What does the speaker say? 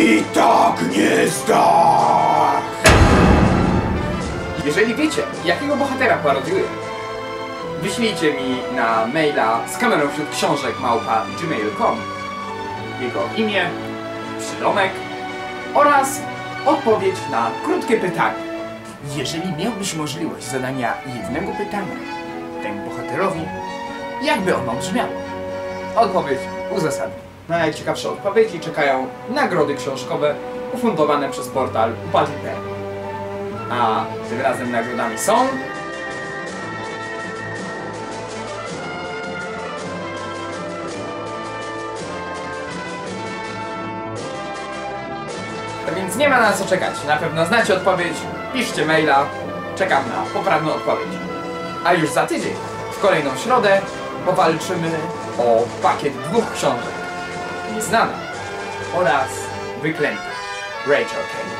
I tak nie zdach! Jeżeli wiecie, jakiego bohatera parodiuję, wyślijcie mi na maila z kamerą wśród książek małpa gmail.com jego imię, przydomek oraz odpowiedź na krótkie pytanie. Jeżeli miałbyś możliwość zadania jednego pytania temu bohaterowi, jakby ono brzmiało? Odpowiedź uzasadni. Na najciekawsze odpowiedzi czekają nagrody książkowe ufundowane przez portal upadli.pl. A tym razem nagrodami są... Więc nie ma na co czekać. Na pewno znacie odpowiedź. Piszcie maila. Czekam na poprawną odpowiedź. A już za tydzień, w kolejną środę, powalczymy o pakiet dwóch książek. Nieznana oraz wyklęta. Rachel Kelly.